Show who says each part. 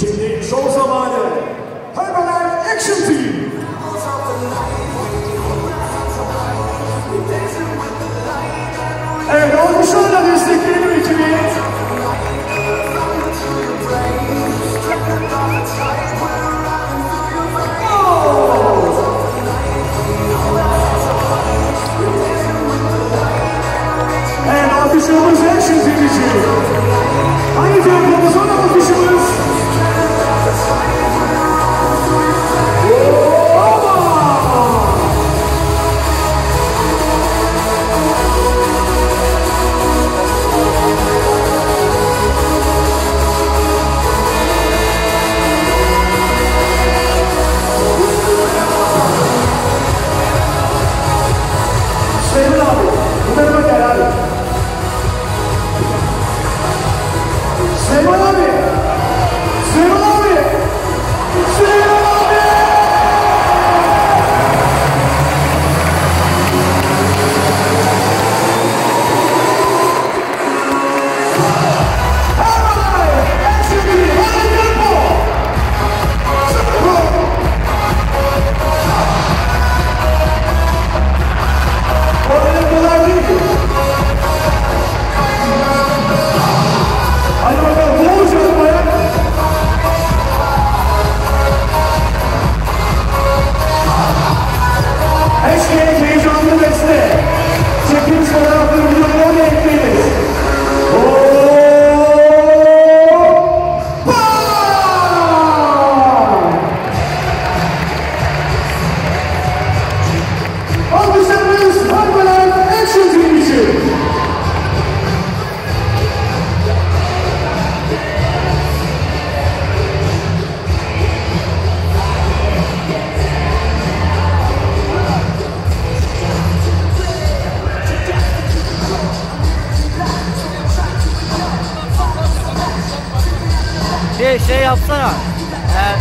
Speaker 1: Şimdi şov zamanı. Herbalife Action Team. Evet, alkışlarla destekleyelim ekibi. Evet, alkışlarımız Action Team için. Aynı cevabımız ona alkışımız. Süleyman abi!
Speaker 2: جاية بسرعة آه